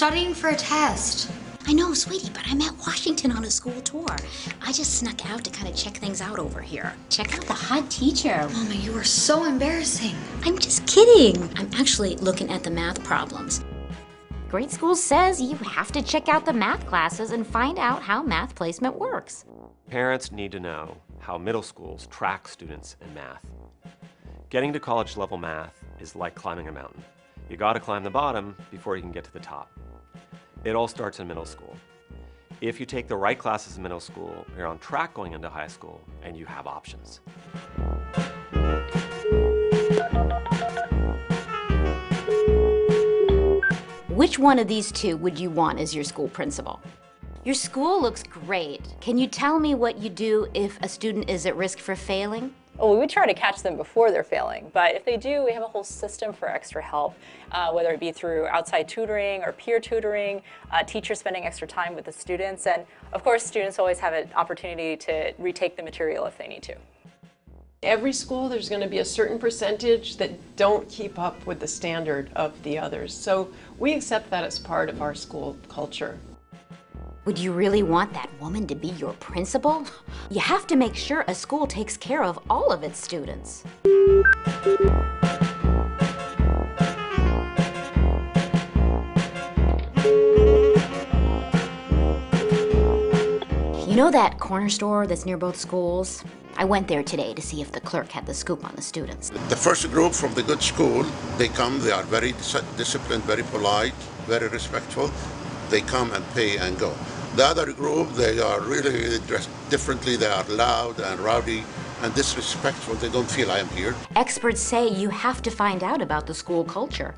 studying for a test. I know, sweetie, but I'm at Washington on a school tour. I just snuck out to kind of check things out over here. Check out the hot teacher. Mama, you are so embarrassing. I'm just kidding. I'm actually looking at the math problems. Great School says you have to check out the math classes and find out how math placement works. Parents need to know how middle schools track students in math. Getting to college level math is like climbing a mountain. You gotta climb the bottom before you can get to the top. It all starts in middle school. If you take the right classes in middle school, you're on track going into high school, and you have options. Which one of these two would you want as your school principal? Your school looks great. Can you tell me what you do if a student is at risk for failing? Well, we try to catch them before they're failing, but if they do, we have a whole system for extra help, uh, whether it be through outside tutoring or peer tutoring, uh, teachers spending extra time with the students, and of course, students always have an opportunity to retake the material if they need to. Every school, there's going to be a certain percentage that don't keep up with the standard of the others. So we accept that as part of our school culture. Would you really want that woman to be your principal? You have to make sure a school takes care of all of its students. You know that corner store that's near both schools? I went there today to see if the clerk had the scoop on the students. The first group from the good school, they come, they are very dis- disciplined, very polite, very respectful. They come and pay and go. The other group, they are really dressed differently, they are loud and rowdy and disrespectful. They don't feel I am here. Experts say you have to find out about the school culture.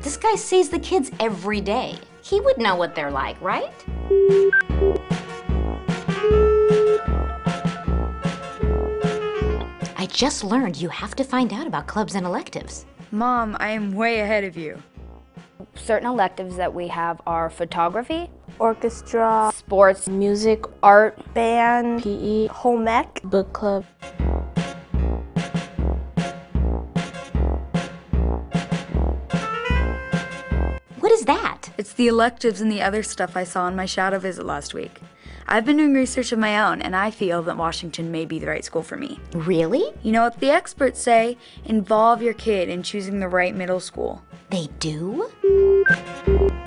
This guy sees the kids every day. He would know what they're like, right? I just learned you have to find out about clubs and electives. Mom, I am way ahead of you. Certain electives that we have are photography, orchestra, sports, music, art, band, PE, home ec, book club. What is that? It's the electives and the other stuff I saw in my shadow visit last week. I've been doing research of my own, and I feel that Washington may be the right school for me. Really? You know what the experts say? Involve your kid in choosing the right middle school. They do? うん。